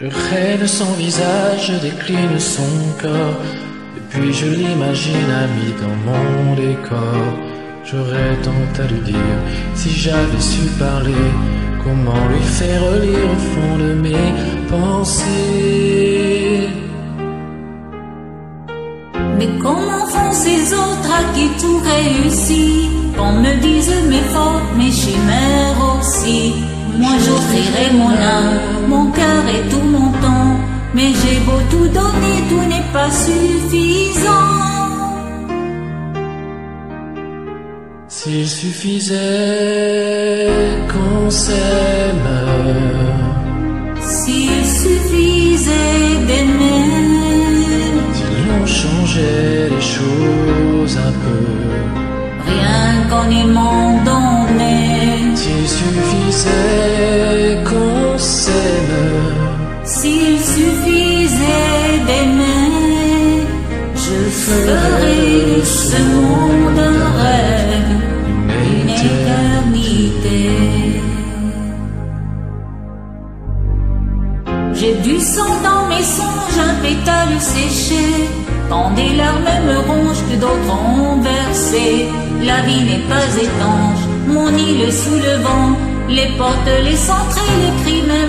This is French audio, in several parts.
Je rêve son visage, je décline son corps, et puis je l'imagine ami dans mon décor. J'aurais tant à lui dire si j'avais su parler, comment lui faire lire au fond de mes pensées? Mais comment font ces autres à qui tout réussit? Qu'on me dise mes fautes, mes chimères aussi Moi j'offrirai mon âme, tout mon temps. Mais j'ai beau tout donner, tout n'est pas suffisant. S'il suffisait qu'on s'aime, S'il suffisait d'aimer. Si l'on changeait les choses un peu, Rien qu'en aimant donner s'il suffisait je ferais de ce monde un rêve, une éternité. J'ai du sang dans mes songes, un pétale séché, quand des larmes me rongent que d'autres ont versé. La vie n'est pas étanche, mon île sous le vent, les portes, les centrées, les cris même.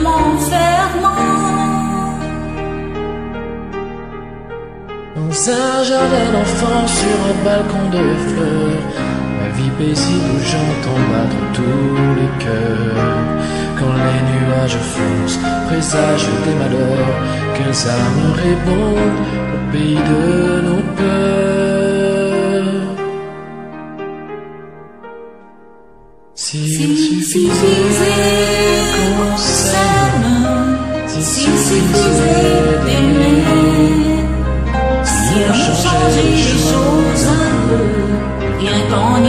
Jardin d'enfants sur un balcon de fleurs, ma vie paisible où j'entends battre tous les cœurs. Quand les nuages foncent, présagent des malheurs, quels amoureux bon au pays de nos peurs. S'il suffisait qu'on s'aime, s'il suffisait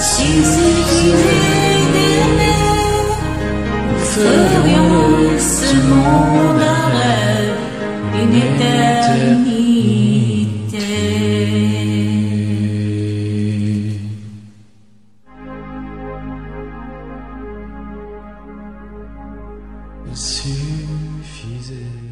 suffisait nous ferions ce monde un rêve, une éternité. Suffisait